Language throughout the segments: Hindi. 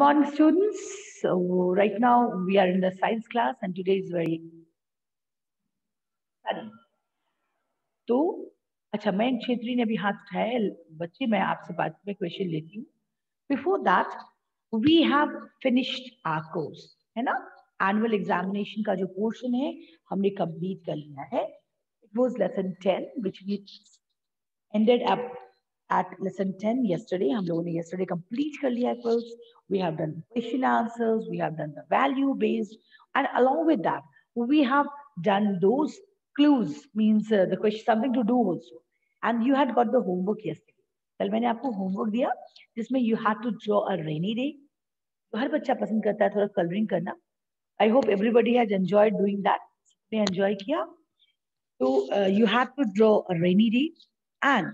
Morning students. So right now we are in the science class and today is very तो अच्छा मैं छेत्री ने अभी हाथ उठाया बच्चे, मैं आपसे बात में क्वेश्चन लेती हूँ। Before that we have finished our course है ना? एनुअल एग्जामिनेशन का जो पोर्शन है, हमने कंप्लीट कर लिया है। It was lesson 10 which we ended up at lesson 10 yesterday हम लोगों ने yesterday complete कर लिया course we have done question answers we have done the value based and along with that we have done those clues means uh, the question something to do also and you had got the homework yesterday कल मैंने आपको homework दिया जिसमें you had to draw a rainy day तो हर बच्चा पसंद करता है थोड़ा कलरिंग करना I hope everybody has enjoyed doing that ने enjoy किया तो uh, you had to draw a rainy day and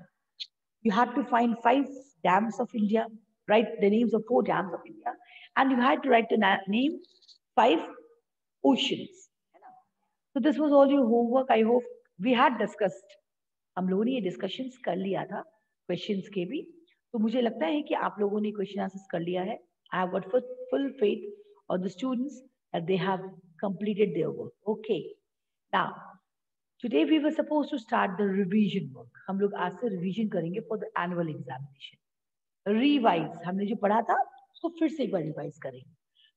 you had to find five dams of India, write the names of four dams of India, and you had to write the name five oceans. So this was all your homework. I hope we had discussed. हम लोगों ने ये डिस्कशंस कर लिया था क्वेश्चंस के भी तो मुझे लगता है कि आप लोगों ने क्वेश्चन आंसर्स कर लिया है I have got full faith on the students that they have completed their work okay now Today we were supposed to start the revision work. हम लोग आज से revision करेंगे for the annual examination. Revise हमने जो पढ़ा था उसको फिर से एक बार revise करेंगे.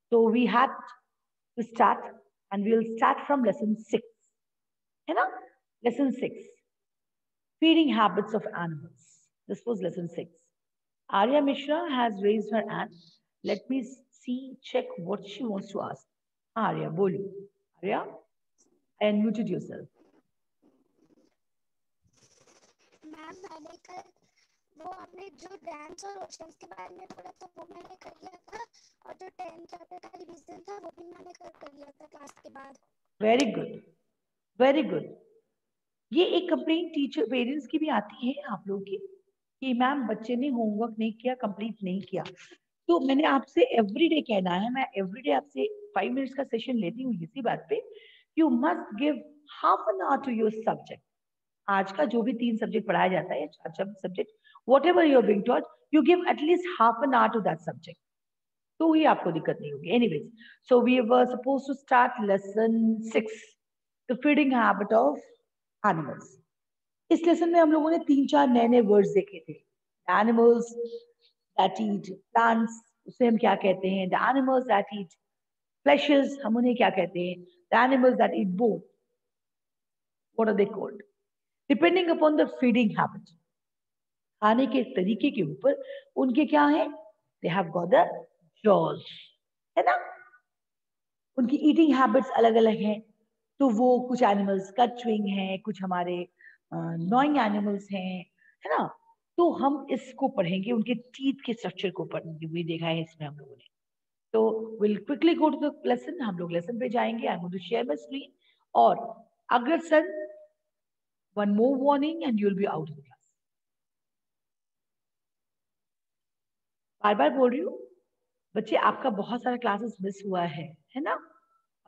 So we had to start and we will start from lesson six. है ना? Lesson six. Feeding habits of animals. This was lesson six. Arya Mishra has raised her hand. Let me see, check what she wants to ask. Arya, बोलो. Arya, I unmuted yourself. Ma'am मैंने कल वो हमने जो डैम्स और ओशंस के बारे में पढ़ा था वो मैंने कर लिया था, और जो टेन चैप्टर का रिवीजन था, वो भी मैंने कर कर लिया था क्लास के बाद। वेरी गुड वेरी गुड ये एक कंप्लेंट टीचर पेरेंट्स की भी आती है आप लोगों की, कि मैम बच्चे ने होमवर्क नहीं किया कंप्लीट नहीं किया। तो मैंने आपसे एवरीडे कहना है, मैं एवरीडे आपसे फाइव मिनट्स का सेशन लेती हूँ इसी बात पे you must give half an hour to your subject आज का जो भी तीन सब्जेक्ट पढ़ाया जाता है चार चार subject whatever you're being taught you give at least half an hour to that subject तो ही आपको दिक्कत नहीं होगी. Anyways so we were supposed to start lesson six the feeding habit of animals इस लेसन में हम लोगों ने तीन चार नए नए वर्ड्स देखे थे. एनिमल्स दैट ईट प्लांट्स उसे हम क्या कहते हैं? The animals that eat fleshes हम उन्हें क्या कहते हैं? The animals that eat bone what are they called? Depending upon the feeding habit खाने के तरीके के ऊपर उनके क्या है? They have got the jaws है ना? उनकी ईटिंग हैबिट्स अलग अलग हैं। तो वो कुछ एनिमल्स कट च्विंग हैं, कुछ हमारे नॉइंग एनिमल्स हैं, है ना? तो हम इसको पढ़ेंगे, उनके टीथ के स्ट्रक्चर को पढ़ेंगे भी देखा है इसमें हम लोगों ने। तो will quickly go to the lesson हम लोग लेसन पे जाएँगे। I to share my screen और अगर sir one more warning and you'll be out of the class. बार बार बोल रही हूँ, बच्चे, आपका बहुत सारा क्लासेस मिस हुआ है है ना?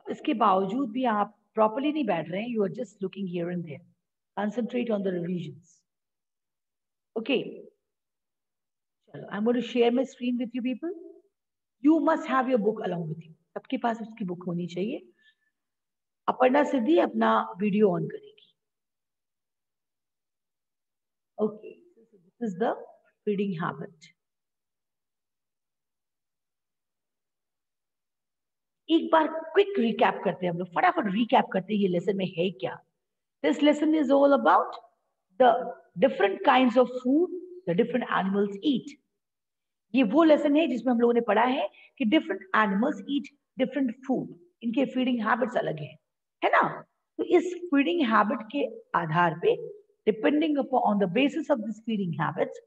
इसके बावजूद भी आप प्रॉपरली नहीं बैठ रहे हैं you are just looking here and there concentrate on the revisions okay चलो I am going to share my screen with you people you must have your book along with you सबके पास उसकी बुक होनी चाहिए। अपर्णा सिद्धि अपना वीडियो ऑन करेगी Okay, so this is the feeding habit. एक बार क्विक रिकैप करते हैं हम लोग फटाफट रिकैप करते हैं ये लेसन में है क्या? This lesson is all about the different kinds of food the different animals eat ये वो लेसन है जिसमें हम लोगों ने पढ़ा है कि different animals eat different food इनके फीडिंग हैबिट्स अलग हैं है ना? तो इस फीडिंग हैबिट के आधार पे Depending upon on the basis of this feeding habits,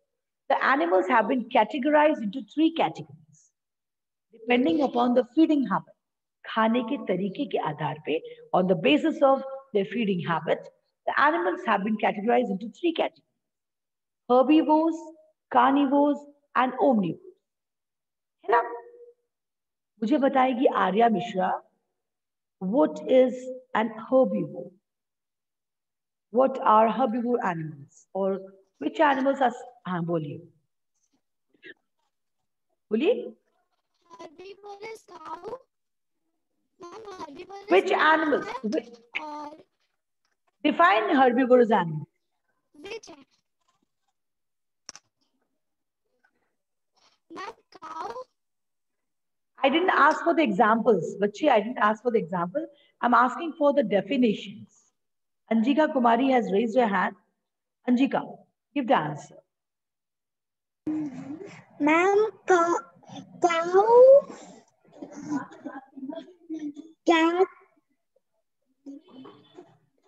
the animals have been categorized into three categories. Depending upon the feeding habit, खाने के तरीके के आधार पे, on the basis of their feeding habits, the animals have been categorized into three categories: herbivores, carnivores, and omnivores. है ना? मुझे बताएगी Arya Mishra, what is an herbivore? what are herbivore animals or which animals are हाँ बोलिए बोलिए herbivorous cow. Ma'am, herbivorous Which cow animal? है Which, और define herbivorous animal. which है? Ma'am, cow. I didn't ask for the examples. Bachi, I didn't ask for the example. I'm asking for the definitions. Anjika Kumari has raised her hand. Anjika, give the answer. Ma'am, cow, cat,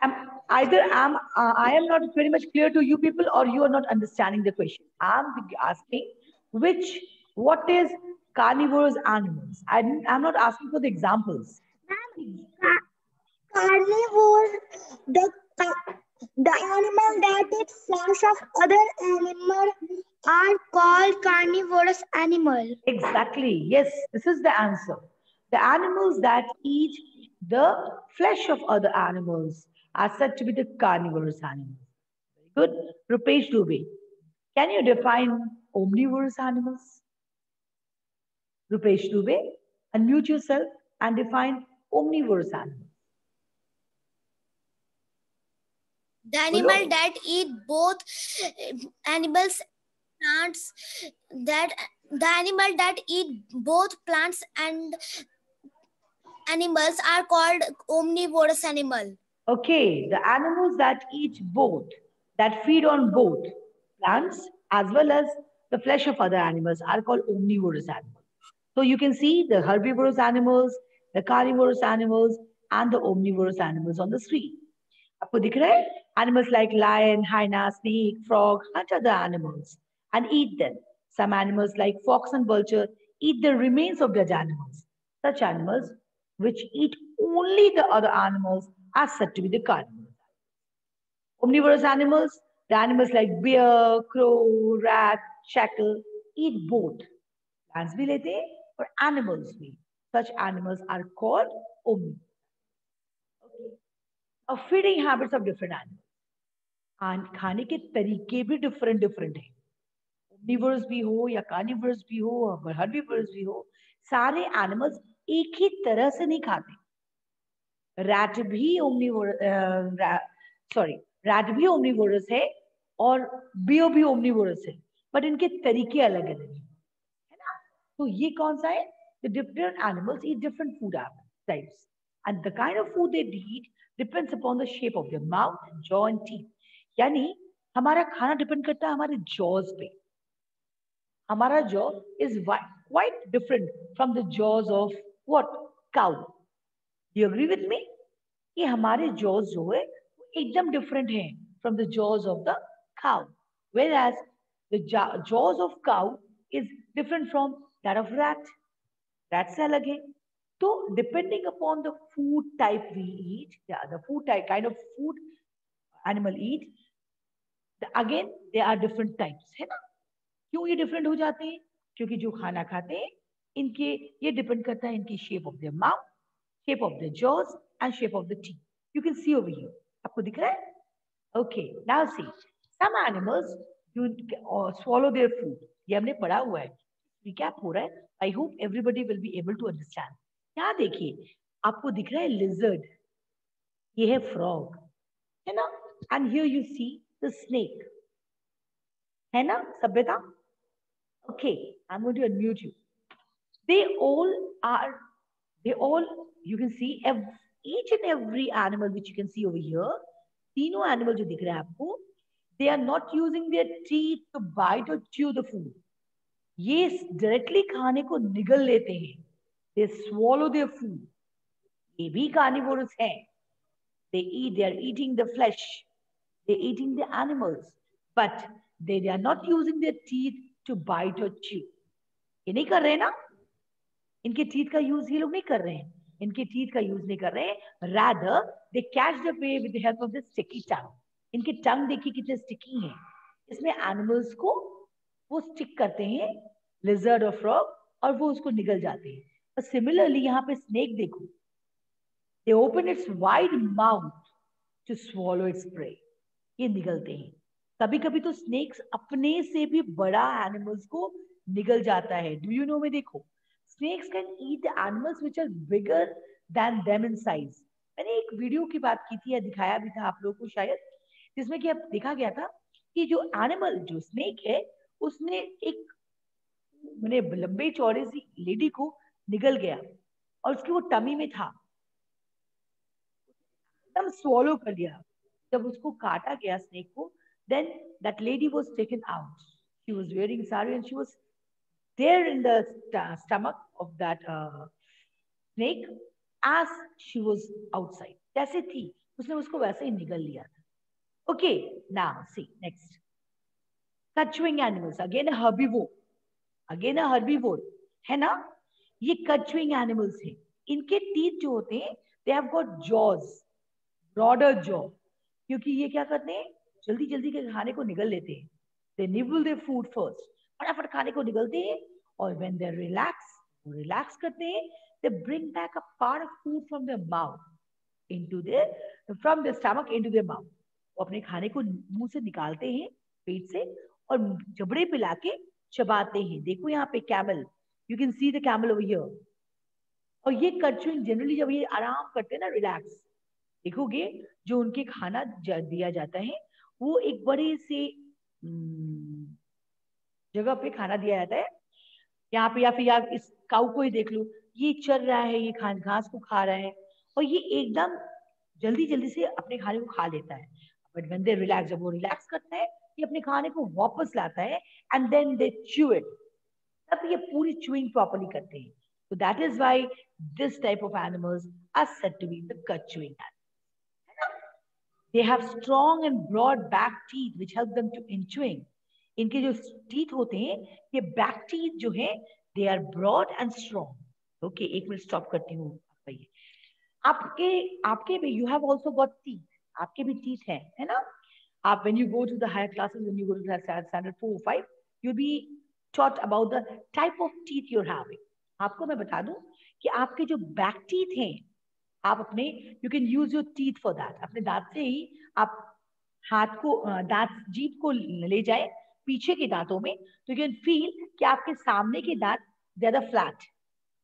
am either am uh, I am not very much clear to you people, or you are not understanding the question. I'm asking which what is carnivorous animals. I I'm not asking for the examples. Carnivore, the the animal that eat flesh of other animal are called carnivorous animal. Exactly. Yes, this is the answer. The animals that eat the flesh of other animals are said to be the carnivorous animals. Very good. Rupesh Dubey, can you define omnivorous animals? Rupesh Dubey, unmute yourself and define omnivorous animals. The animal that eat both uh, animals plants that the animal that eat both plants and animals are called omnivorous animal. Okay, the animals that eat both, that feed on both plants as well as the flesh of other animals are called omnivorous animals. So you can see the herbivorous animals, the carnivorous animals, and the omnivorous animals on the screen. आपको दिख रहा है? Animals like lion, hyena, snake, frog hunt other animals and eat them. Some animals like fox and vulture eat the remains of dead animals. Such animals which eat only the other animals are said to be the carnivores. Omnivorous animals, the animals like bear, crow, rat, shackle, eat both. Plants भी लेते हैं और animals भी. Such animals are called omnivores. Now, feeding habits of different animals. खाने के तरीके भी डिफरेंट डिफरेंट हैं. ओमनिवर्स भी हो या कार्निवर्स भी हो और हर्बिवर्स भी हो सारे एनिमल्स एक ही तरह से नहीं खाते. रैट भी ओमनिवर सॉरी रैट भी ओमनिवोरस है और बियो भी ओमनिवोरस है बट इनके तरीके अलग अलग हैं ना? तो ये कौन सा है? Different animals eat different food types and the kind of food they eat depends upon the shape of their mouth jaw and teeth यानी हमारा खाना डिपेंड करता है हमारे जॉज पे। हमारा jaw is quite different from the jaws of what cow you agree with me कि हमारे जॉज जो है एकदम डिफरेंट है from the jaws of the cow. Whereas the ja- jaws of cow is different from that of rat. Rat से अलग है। तो depending upon the food type we eat yeah, the food type kind of food animal eat the, again there are different types है ना? क्यों ये डिफरेंट हो जाते हैं? क्योंकि जो खाना खाते हैं इनके ये डिपेंड करता है इनकी shape of their mouth shape of the jaws and shape of the teeth you can see over here आपको दिख रहा है? Okay now see some animals you swallow their food. ये हमने पढ़ा हुआ है. रिकैप हो रहा है? I hope everybody will be able to understand क्या देखिए? आपको दिख रहा है लिजर्ड ये है फ्रॉग है ना? And here you see the snake है ना, Sabhyata? Okay I am to you they all are they all you can see each and every animal which you can see over here तीनों एनिमल जो दिख रहे हैं आपको they are not using their teeth to bite और च्यू द फ़ूड ये डायरेक्टली खाने को निगल लेते हैं। They swallow their food ये भी carnivorous हैं they eat they are eating the flesh they eating the animals but they, they are not using their teeth to bite or chew ये नहीं कर रहे ना इनके टीथ का यूज़ ये लोग नहीं कर रहे हैं इनके टीथ का यूज़ नहीं कर रहे हैं rather they catch the way with help of the sticky tongue इनके टंग देखिए कितने स्टिकी हैं इसमें एनिमल्स को वो स्टिक करते हैं लिजर्ड और फ्रॉग और वो उसको निगल जाते हैं सिमिलरली यहाँ पे स्नेक देखो। They open its wide mouth to swallow इट्स prey. ये निगलते हैं। कभी कभी तो स्नेक्स अपने से भी बड़ा एनिमल्स को निगल जाता है। डू यू नो में देखो? Can eat the animals which are bigger than them in size. मैंने एक वीडियो की बात की थी, या दिखाया भी था आप लोगों को शायद, जिसमें कि अब देखा गया था कि जो एनिमल जो स्नेक है, उसने एक, मैंने लंबे चौड़े सी लेडी को निगल गया और उसकी वो टमी में था। एकदम स्वॉलो कर लिया। जब उसको काटा गया स्नेक को then that lady was taken out she was wearing sari and she was there in the stomach of that snake as she was outside जैसे थी, उसने उसको वैसे ही निगल लिया था। Okay now see next cud chewing animals again herbivore again herbivore है ना? ये कचुइंग एनिमल्स हैं। इनके टीथ जो होते हैं they have got jaws broader jaw क्योंकि ये क्या करते हैं? जल्दी जल्दी के खाने को निगल लेते हैं। They nibble they food first फटाफट खाने को निगलते हैं और व्हेन दे रिलैक्स रिलैक्स करते हैं they bring back a part of food from their mouth into their from their stomach into their mouth वो अपने खाने को मुँह से निकालते हैं, पेट से, और जबड़े पे लाके चबाते हैं। देखो यहाँ पे camel you can see the camel over here और ये कचुइंग जनरली जब ये आराम करते हैं ना रिलैक्स देखोगे जो उनके खाना दिया जाता है वो एक बड़े से हम्म, जगह पे खाना दिया जाता है। यहाँ पे या फिर या इस काऊ को ही देख लो ये चल रहा है ये खान घास को खा रहा है और ये एकदम जल्दी जल्दी से अपने खाने को खा लेता है। बट when they relax जब वो रिलैक्स करता है ये अपने खाने को वापस लाता है and then they chew it तब ये पूरी chewing properly करते हैं that is why this type of animals are said to be the cut chewing They have strong and broad back teeth which help them to in chewing. इनके जो टीथ होते हैं ये बैक टीथ जो है they are broad and strong okay एक मिनट स्टॉप करती हूँ आपके आपके भी you have also got teeth आपके भी टीथ हैं है ना आप when you go to the higher you go to the standard 4 5 you be taught about the type of teeth you're having. आपको मैं बता दूँ कि आपके जो बैक टीथ हैं, आप अपने you can use your teeth for that अपने दांत से ही आप हाथ को दांत जीप को ले जाए पीछे के दांतों में तो यू कैन फील कि आपके सामने के दांत ज़्यादा फ्लैट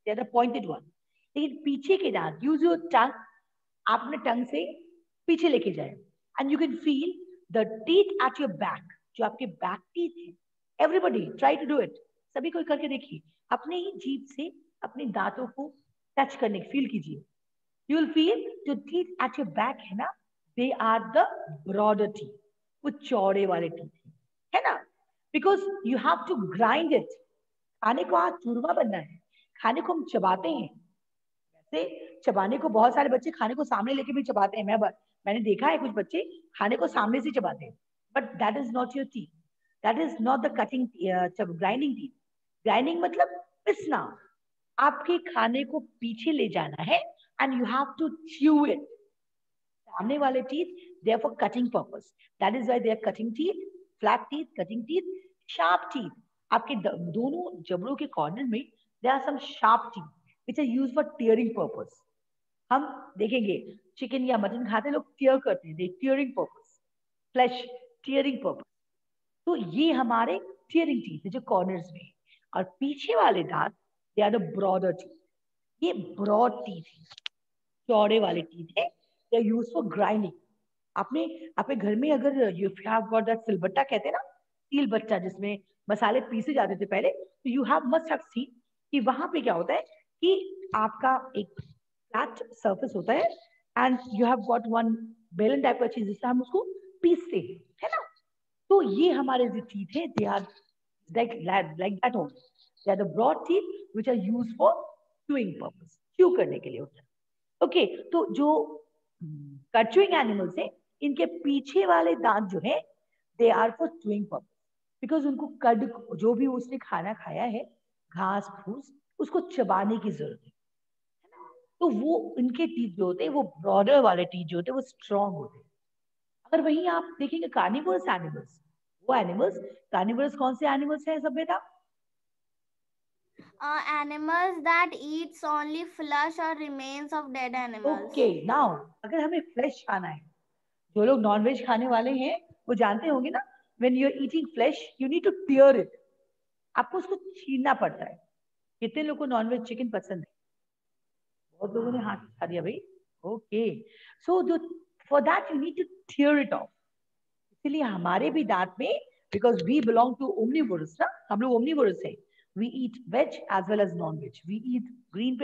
ज़्यादा पॉइंटेड वन लेकिन पीछे के दांत यूज़ योर टंग आप अपने टंग से पीछे लेके जाए। And you can feel the teeth at your back जो आपके बैक टीथ है everybody try to do it सभी कोई करके देखिए। अपने ही जीप से अपने दांतों को टच करने फील कीजिए। You will feel the teeth at your back है ना, they are the broader teeth, वो चौड़े वाले teeth है। ना? Because you have to grind it खाने को आज चूरमा बनना है। खाने को हम चबाते हैं। वैसे चबाने को बहुत सारे बच्चे खाने को सामने लेके भी चबाते हैं। मैं मैंने देखा है कुछ बच्चे खाने को सामने से चबाते हैं। But that is not your teeth that is not the cutting grinding teeth grinding मतलब पिसना। आपके खाने को पीछे ले जाना है and you have to chew it सामने वाले teeth there for cutting purpose that is why there cutting teeth flat teeth cutting teeth sharp teeth आपके दोनों जबड़ों के कॉर्नर में there are some sharp teeth which are used for tearing purpose हम देखेंगे चिकन या मटन खाते लोग टियर करते हैं they tearing purpose flesh tearing purpose तो ये हमारे टीयरिंग टीथ है, जो कॉर्नर्स में और पीछे वाले दांत they are the broader teeth ये ब्रॉड टीथ है। चौड़े वाले टीथ है they are used for grinding आपने अपने घर में अगर यू हैव गॉट दैट सिलबट्टा कहते हैं ना सील बट्टा जिसमें मसाले पीसे जाते थे पहले तो you have must have seen कि वहाँ पे क्या होता है कि आपका एक फ्लैट सरफेस होता है and you have got one बेलन टाइप का चीज़ जिससे हम उसको पीसते हैं। तो ये हमारे जो टीथ है they are like like that only they are the broad teeth which are used for chewing purpose chew करने के लिए होता है। ओके तो जो कचुइंग एनिमल्स है, इनके पीछे वाले दांत जो है they are for chewing purpose because उनको कड, जो भी उसने खाना खाया है, घास, फूस, उसको चबाने की ज़रूरत है। तो वो इनके टीथ जो होते हैं, वो ब्रॉडर वाले टीथ जो होते हैं, वो स्ट्रॉन्ग होते हैं। अगर वहीं आप देखेंगे कार्निवर्स एनिमल्स वो एनिमल्स कार्निवर्स कौन से एनिमल्स हैं सब बेटा? Uh, animals that eats only flesh or remains of dead animals. Okay, now अगर हमें flesh खाना है जो लोग वेज खाने वाले हैं वो जानते होंगे ना when you are eating flesh you need to tear it. आपको उसको छीनना पड़ता है। कितने लोगों को नॉनवेज चिकन पसंद है? बहुत लोगों ने हाथ उठा दिया भाई। Okay so for that you need to tear it off इसलिए हमारे भी दांत में because we belong to omnivorous ना? हम लोग ओमनीवोरस है। We eat veg as well as non veg we eat green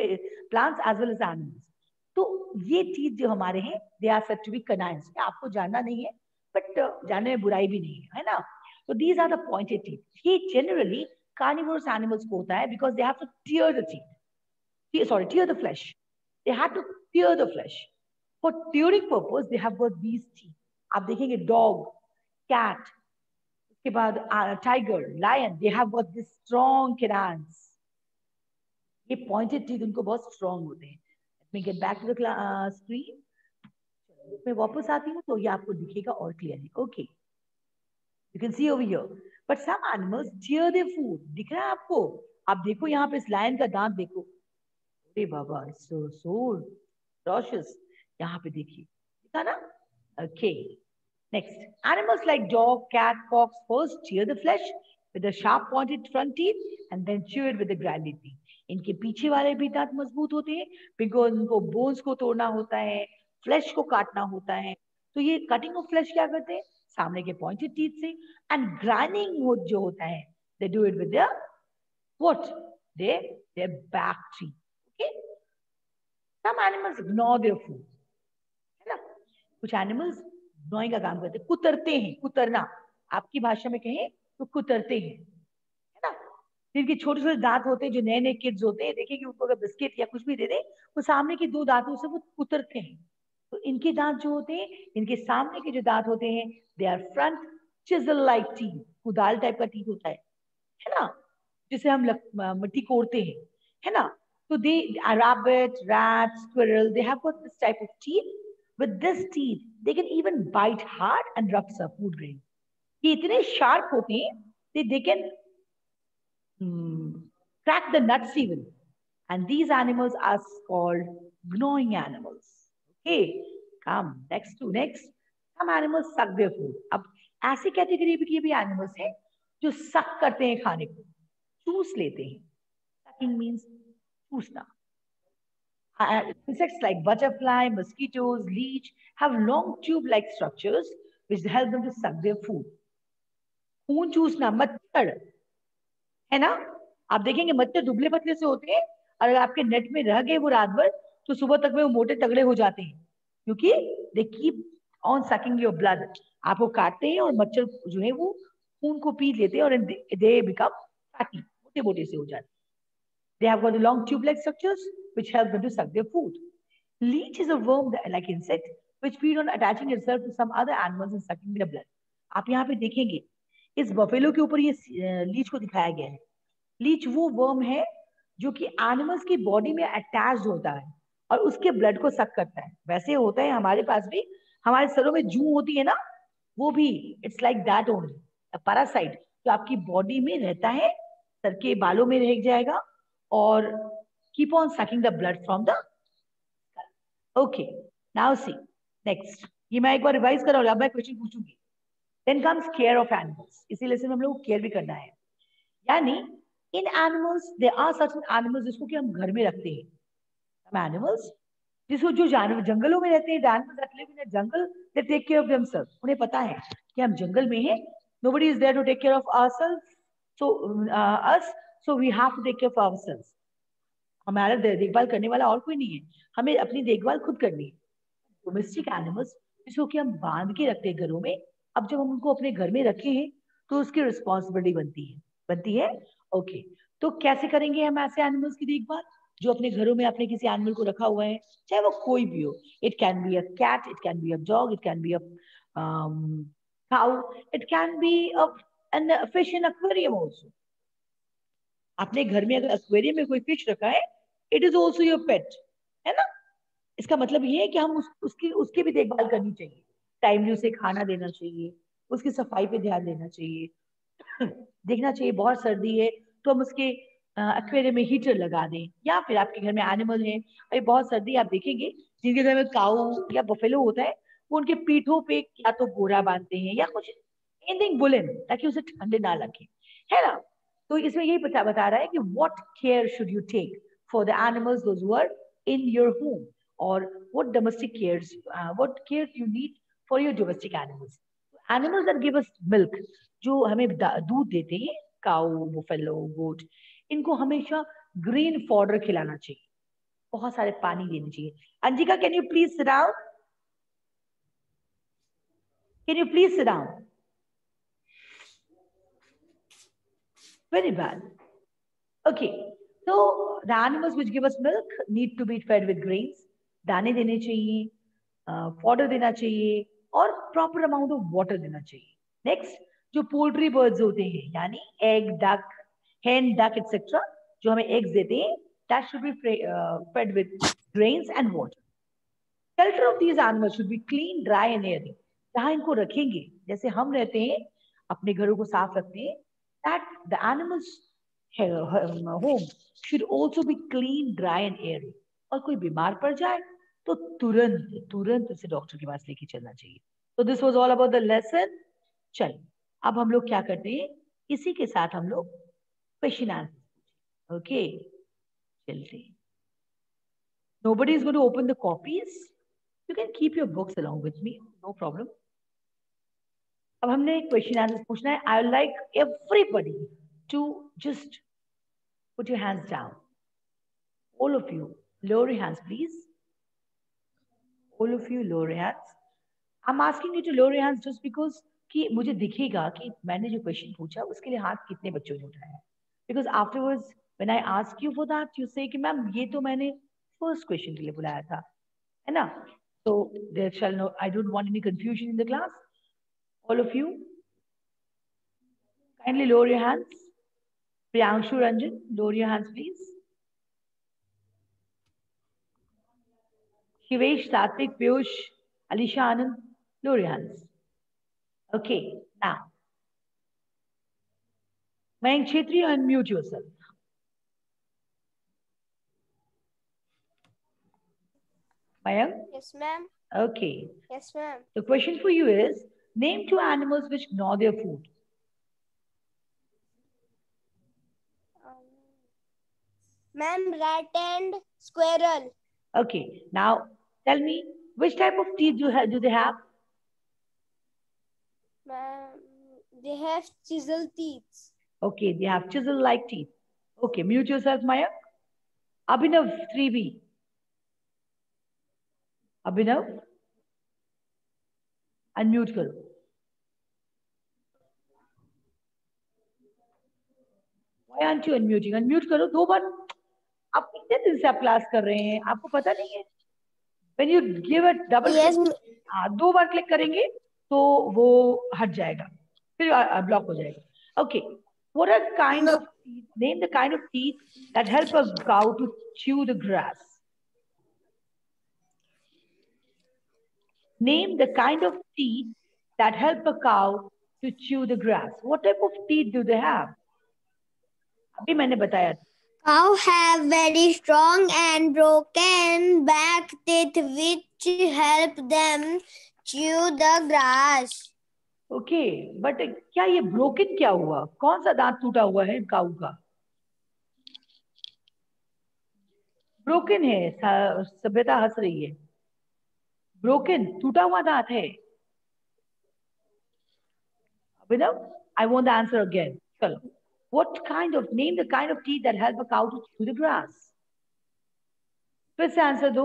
plants as well as animals तो ये चीज़ जो हमारे हैं they are set to be canines आपको जानना नहीं है बट जानने में बुराई भी नहीं है है ना? तो these are the pointed teeth ये जनरली carnivorous animals को होता है because they have to tear the teeth. Sorry, tear the flesh. They had to tear the flesh. For tearing purpose, they have got these teeth. आप देखेंगे dog cat उसके बाद tiger lion they have got this strong canines. ये pointed teeth उनको बहुत strong होते हैं। Me get back to the uh, मैं वापस आती हूँ तो ये आपको दिखेगा और clearly okay you can see over here but some animals tear their food दिख रहा है आपको? आप देखो यहाँ पे इस लायन का दांत देखो। अरे बाबा सो सो रॉशस यहाँ पे देखिए। दिखा ना? Okay next animals like dog cat fox first tear the flesh with a sharp pointed front teeth and then chew it with the grinded teeth. इनके पीछे वाले भी दांत मज़बूत होते हैं बिकॉज़ उनको बोन्स को तोड़ना होता है फ्लैश को काटना होता है। तो ये कटिंग ऑफ़ फ्लैश क्या करते हैं? सामने के पॉइंटेड टीथ से एंड ग्राइंडिंग जो होता है they do it with what they they back teeth okay some animals ignore their food है ना? कुछ एनिमल्स इग्नोरिंग का काम करते, कुतरते हैं, कुतरना। आपकी भाषा में कहें तो कुतरते हैं, है ना? जिनके छोटे छोटे दांत होते हैं, जो नए नए किड्स होते हैं देखिए कि उनको अगर बिस्किट या कुछ भी दे दें, वो सामने के दो दांतों से वो कुतरते हैं। तो इनके दांत जो होते हैं, इनके सामने के जो दांत होते हैं they are front chisel like teeth कुदाल टाइप का टीथ होता है है ना? जिसे हम मिट्टी कोड़ते हैं, है ना? तो दे rat squirrel, they have got this type of teeth with this teeth they can even bite hard and rough some food grain ये इतने शार्प होते हैं they they can hmm, crack the nuts even and these animals are called gnawing animals Okay, come next to next. Some animals suck their food. अब ऐसी कैटेगरी के भी एनिमल्स हैं जो सक करते हैं खाने को चूस लेते हैं sucking means चूसना uh, insects like butterfly, mosquitoes, leech have long tube-like structures which help them to suck their food. खून चूसना मच्छर है ना आप देखेंगे मच्छर दुबले पतले से होते हैं अगर आपके नेट में रह गए वो रात भर तो सुबह तक में वो मोटे तगड़े हो जाते हैं क्योंकि they keep on sucking your blood आपको काटते हैं और मच्छर जो है वो खून को पी लेते हैं और दे बिकम मोटे मोटे से हो जाते They have got the long tube-like structures which help them to suck their food. Leech is a worm that, like insect which feed on attaching itself to some other animals and sucking their blood. आप यहाँ पे देखेंगे इस बफेलो के ऊपर ये लीच को दिखाया गया है लीच वो वर्म है जो कि एनिमल्स की बॉडी में अटैच होता है और उसके ब्लड को सक करता है वैसे होता है हमारे पास भी हमारे सरों में जू होती है ना वो भी it's like that only parasite जो आपकी बॉडी में रहता है सर के बालों में रह जाएगा और keep on sucking the blood from the okay now see next ये मैं एक बार रिवाइज कर रहा हूँ मैं question पूछूँगी. Then comes care of animals इसी हम लोग केयर भी करना है. यानी, इन animals they are certain animals जिसको कि हम घर में रखते हैं. एनिमल्स जिसको जो जानवर जंगलों में रहते हैं animals that jungle they take care of themself उन्हें पता है कि हम जंगल में हैं. Nobody is there to take care of ourself so us so we have to take care of ourself हमारा देखभाल करने वाला और कोई नहीं है। हमें अपनी देखभाल खुद करनी है। डोमेस्टिक एनिमल्स जिसको कि हम बाँध के रखते हैं घरों में, अब जब हम उनको अपने घर में रखे हैं तो उसकी रिस्पॉन्सिबिलिटी बनती है। बनती है? ओके. तो कैसे करेंगे हम ऐसे एनिमल्स की देखभाल? जो अपने घरों में अपने किसी एनिमल को रखा हुआ है, चाहे वो कोई भी हो। It can be a cat it can be a dog it can be a cow it can be a fish in aquarium also अपने घर में अगर एक्वेरियम में कोई फ़िश रखा है it is also your pet है ना? इसका मतलब ये है कि हम उस, उसकी उसकी भी देखभाल करनी चाहिए। टाइमली उसे खाना देना चाहिए उसकी सफ़ाई पे ध्यान देना चाहिए। देखना चाहिए बहुत सर्दी है तो हम उसके एक्वेरियम में हीटर लगा दें या फिर आपके घर में एनिमल है अभी बहुत सर्दी आप देखेंगे जिनके घर में काऊ या बफेलो होता है वो उनके पीठों पे या तो बोरा बांधते हैं या कुछ एनीथिंग बुलेन ताकि उसे ठंडे ना लगे है ना? तो इसमें यही बता बता रहा है कि what care should you take for the animals those who are in your home और what domestic cares what care you need for your domestic animals animals that give us milk जो हमें दूध देते हैं काऊ बुफेलो गोट इनको हमेशा ग्रीन फॉर्डर खिलाना चाहिए। बहुत सारे पानी देना चाहिए। Anjika can you please sit down can you please sit down very bad okay so the animals which give us milk need to be fed with grains दाने देने चाहिए फॉडर देना चाहिए और प्रॉपर अमाउंट ऑफ़ वाटर देना चाहिए नेक्स्ट जो पोल्ट्री बर्ड्स होते हैं यानी egg duck hen duck etc जो हमें एग्स देते हैं that should be fed with grains and water shelter of these animals should be clean dry and airy जहाँ इनको रखेंगे जैसे हम रहते हैं अपने घरों को साफ़ रखते हैं that the animals home should also be clean, dry and airy. और कोई बीमार पड़ जाए तो तुरंत तुरंत उसे डॉक्टर के पास लेके चलना चाहिए। तो this was all about the lesson चल अब हम लोग क्या करते हैं? इसी के साथ हम लोग क्वेश्चन आंसर ओके चलते nobody is going to open the copies. You can keep your books along with me. No problem. अब हमने क्वेश्चन आंसर पूछना है। I like everybody to just put your hands down all of you lower your hands please all of you lower your hands i'm asking you to lower your hands just because कि मुझे दिखेगा कि मैंने जो क्वेश्चन पूछा उसके लिए हाथ कितने बच्चों ने उठाया because afterwards when I ask you for that you से कि मैम ये तो मैंने फ़र्स्ट क्वेश्चन के लिए बुलाया था है ना so there shall no i don't want any confusion in the class all of you kindly lower your hands priyanshu ranjan lower your hands please shivesh satvik piyush alisha anand lower your hands okay now mayank chetri unmute yourself Mayank? Yes, ma'am. Okay. Yes, ma'am. The question for you is name two animals which gnaw their food. Um, ma'am, rat and squirrel. Okay. Now tell me which type of teeth do, ha- do they have? Ma'am, they have chisel teeth. Okay, they have chisel like teeth. Okay, mute yourself, Maya. Abhinav 3B. Abhinav? Unmute करो. अनम्यूट करो दो बार। आप कितने दिन से आप क्लास कर रहे हैं? आपको पता नहीं है। When you give a double yes. click, आ, हाँ, दो बार क्लिक करेंगे तो वो हट जाएगा। फिर ब्लॉक हो जाएगा। Okay what are kind of teeth name the kind of teeth that help a cow to chew the grass name the kind of teeth that help a cow to chew the grass what type of teeth do they have अभी मैंने बताया था। Cow have very strong and broken back teeth which help them chew the grass. Okay but क्या ये ब्रोकन क्या हुआ? कौन सा दांत टूटा हुआ है काऊ का? ब्रोकन है सभ्यता हंस रही है। ब्रोकन टूटा हुआ दांत है। Abhinav I want the answer again चलो। what kind of name the kind of teeth that help a cow to chew the grass फिर से आंसर दो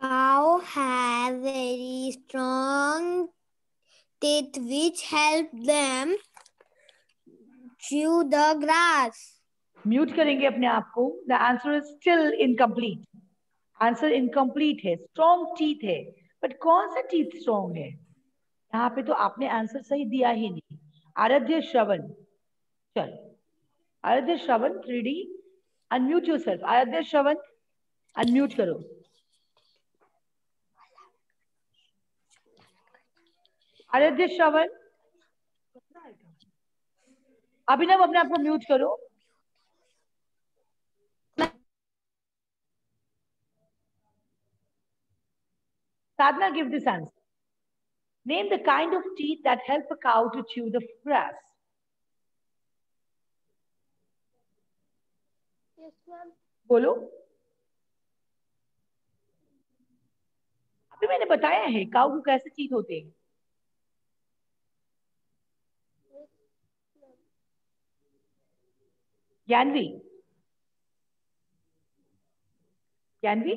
Cow have very strong teeth which help them chew the grass. Mute करेंगे अपने आप को the answer is still incomplete answer incomplete है स्ट्रॉन्ग टीथ है बट कौन सा टीथ स्ट्रॉन्ग है यहाँ पे तो आपने आंसर सही दिया ही नहीं Aradhya Shravan, चल। Aradhya Shravan three D unmute yourself Aradhya Shravan unmute करो। आराध्य श्रवण, अभिनव अपने आप को म्यूट करो। साधना, give this answer. Name the kind of teeth that help a cow to chew the grass. Yes, ma'am. बोलो अभी मैंने बताया है काउ को कैसे चीज़ होते हैं Gyanvi Gyanvi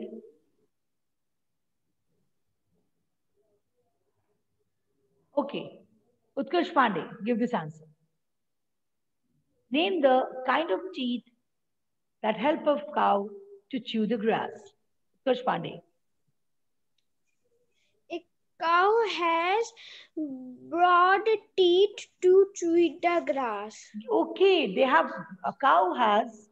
Okay. Utkarsh Pandey, give this answer. Name the kind of teeth that help a cow to chew the grass. Utkarsh Pandey. A cow has broad teeth to chew the grass. Okay, they have, a cow has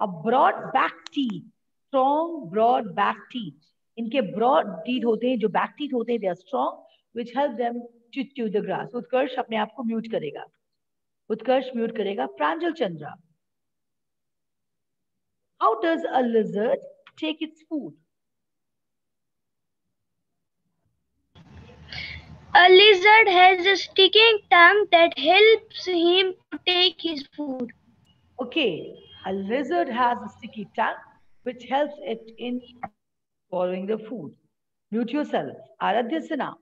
a broad back teeth, strong broad back teeth. इनके broad teeth होते हैं जो back teeth होते हैं they are strong which help them chew the grass. उत्कर्ष अपने आप को म्यूट करेगा उत्कर्ष म्यूट करेगा Pranjal Chandra How does a lizard take its food? A lizard has a sticking tongue that helps him to take his food. Okay, a lizard has a sticky tongue which helps it in swallowing the food. Mute yourself. Aradhya Sinha.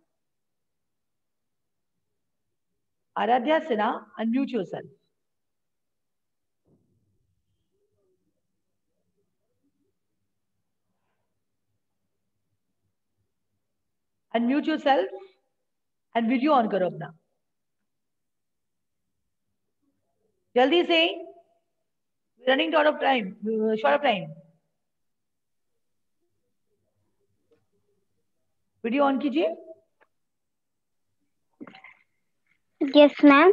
Aradhya Sinha, unmute yourself. Unmute yourself and video on करो अपना जल्दी से running out of time short of time video on कीजिए Yes, ma'am.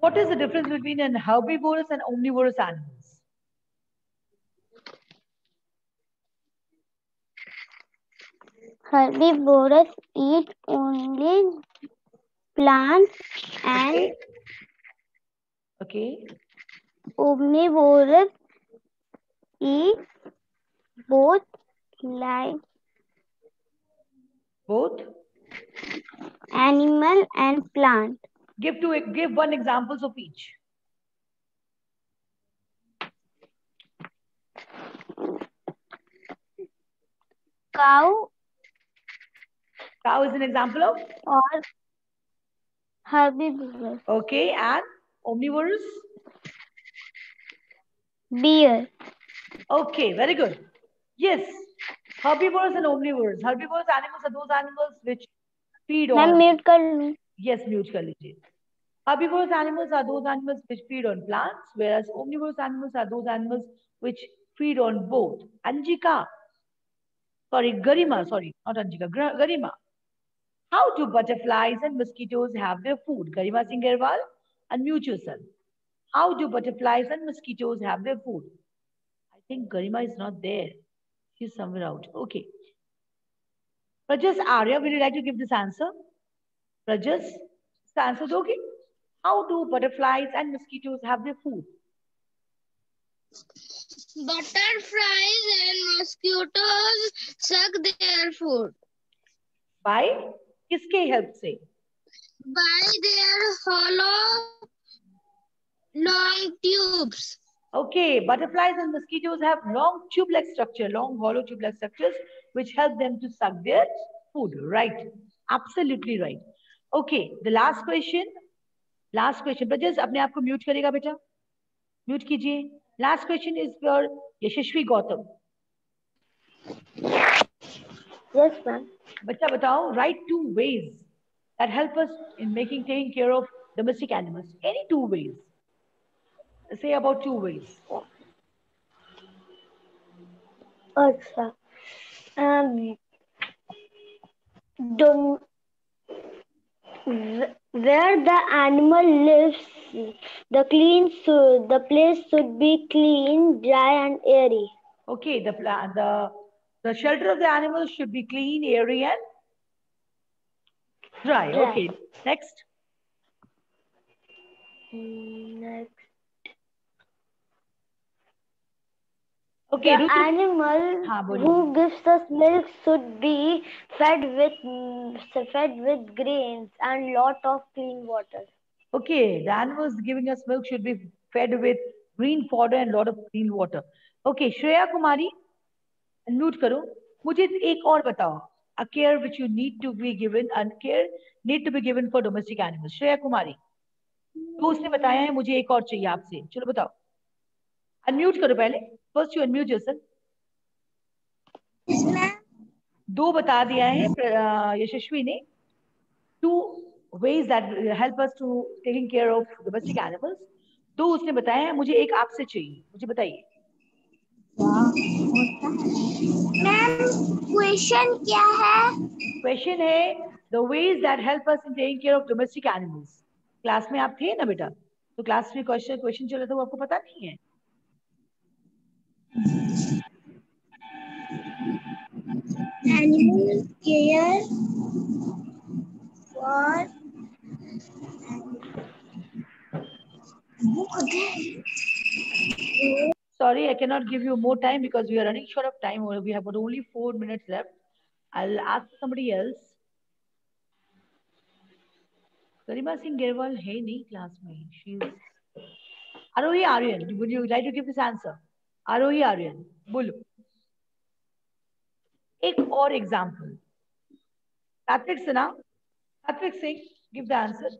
What is the difference between an herbivorous and omnivorous animals? Herbivorous eat only plants and Okay. omnivorous eat both live Both. Animal and plant. Give two. Give one examples of each. Cow Cow is an example of. or herbivorous. Okay, and omnivorous. Bear. Okay, very good. Yes, herbivorous and omnivorous. Herbivorous animals are those animals which feed ma'am on. Mute कर लूं Yes, mute कर लीजिए. Herbivorous animals are those animals which feed on plants, whereas omnivorous animals are those animals which feed on both. Anjika, sorry, Garima, sorry, not Anjika, Gra- Garima. How do butterflies and mosquitoes have their food? Garima Singh Gerwal, unmute yourself. How do butterflies and mosquitoes have their food? I think Garima is not there. She's somewhere out. Okay. Rajas Arya, would you like to give this answer? Rajas, this answer doge? How do butterflies and mosquitoes have their food? Butterflies and mosquitoes suck their food By किसके help से? by their hollow long tubes. Okay, butterflies and mosquitoes have long tube-like structure, long hollow tube-like structures, which help them to suck their food. Right. Absolutely right. Okay, the last question. Last question. Rajas, अपने आप को mute करेगा बेटा? Mute कीजिए. Last question is for Yashashvi Gautam. Yes, ma'am. बच्चा बताओ write two ways that help us in making taking care of domestic animals. Any two ways. say about two ways. Okay, Um, the, where the animal lives, the clean the place should be clean, dry, and airy. Okay, the the the shelter of the animals should be clean, airy, and dry. dry. Okay, next. Mm, next. Okay, the Rutu. animal हाँ, who gives us milk should be fed with mm, fed with grains and lot of clean water Okay, the animals giving us milk should be fed with green fodder and lot of clean water. Okay, Shreya Kumari, unmute करो. मुझे एक और बताओ. A care which you need to be given and care need to be given for domestic animals. Shreya Kumari. तो उसने बताया है मुझे एक और चाहिए आपसे चलो बताओ अनम्यूट करो पहले। फ़र्स्ट यू अनम्यूट योरसेल्फ दो बता दिया है यशस्वी ने। Two ways that help us to taking care of domestic animals. तो उसने बताया है मुझे एक आपसे चाहिए। मुझे बताइए। मैम क्वेश्चन क्या है? क्वेश्चन है the ways that help us in taking care of domestic animals class में आप थे ना बेटा? तो क्लास में क्वेश्चन क्वेश्चन चल रहा था वो आपको पता नहीं है। Animal care for Sorry, I cannot give you more time because we are running short of time. We have got only four minutes left. I'll ask somebody else. Garima Singh Gerwal है नहीं class में. She's Arohi Aryan. Would you like to give this answer? Arohi Aryan. बोलो. एक और example. Satvik Sinha. Satvik Singh, give the answer.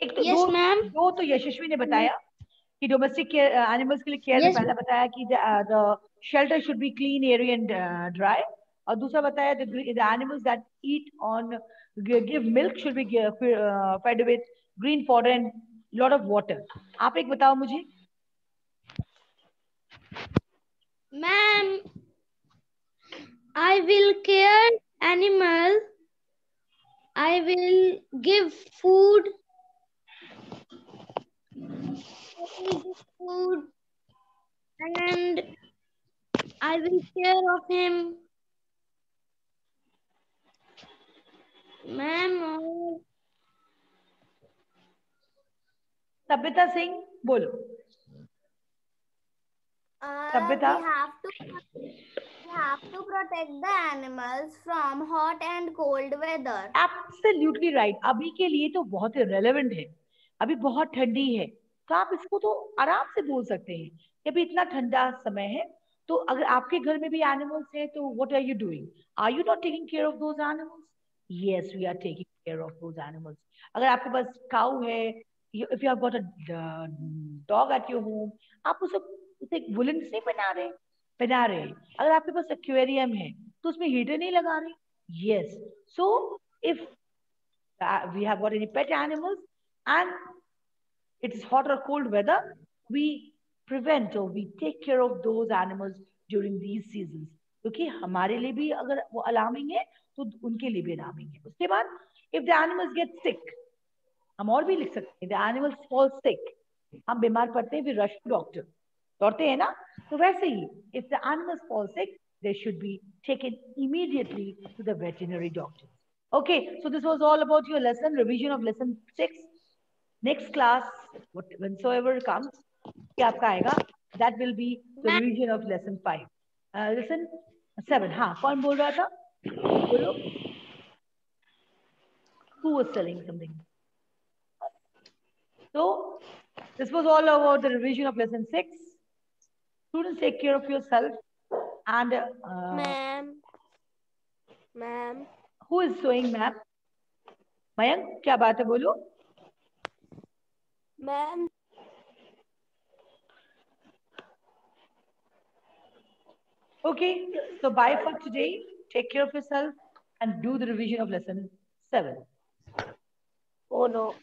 एक तो Yes, दो, दो तो यशस्वी ने बताया कि डोमेस्टिक एनिमल्स के लिए केयर Yes. पहला बताया कि the shelter should be clean air and dry और दूसरा बताया the animals that eat on give milk should be fed with green fodder and lot of water आप एक बताओ मुझे Ma'am, I will care animal. I will give food. Food and I will care of him. Ma'am, सभ्यता सिंह बोलो Uh, Sabita? we have to we have to protect the animals from hot and cold weather. Absolutely right अभी के लिए तो बहुत रेलेवेंट है। अभी बहुत ठंडी है। तो आप इसको तो आराम से बोल सकते हैं। कि अभी इतना ठंडा समय है तो अगर आपके घर में भी एनिमल्स हैं तो what are you doing are you not taking care of those animals yes we are taking care of those animals अगर आपके पास काऊ है if you have got a dog at your home आप उसे उसे वुलन से बना रहे पहना रहे अगर आपके पास एक्वेरियम है तो उसमें हीटर नहीं लगा रहे? Yes so uh, we have got any pet animals and it is hot or cold weather, we prevent or we take care of those animals during these seasons. क्योंकि हमारे लिए भी अगर वो अलार्मिंग है तो उनके लिए भी अलार्मिंग है। उसके बाद if the animals get sick हम और भी लिख सकते हैं द एनिमल्स फॉल सिक हम बीमार पड़ते हैं फिर रश डॉक्टर दौड़ते हैं ना तो वैसे ही if the animals fall sick they should be taken immediately to the veterinary doctor. Okay, so this was all about your lesson, revision of lesson six. Next class, what, whensoever comes, क्या आपका आएगा? That will be the Ma'am. revision of lesson five. Uh, lesson seven. हाँ, कौन बोल रहा था? बोलो. Who was telling something? So, this was all about the revision of lesson six. Students, take care of yourself. And uh, Ma'am, ma'am, who is showing ma'am? Mayank क्या बात है बोलो ma'am. Okay, so bye for today. Take care of yourself and do the revision of lesson seven. Oh no.